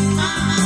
Ah,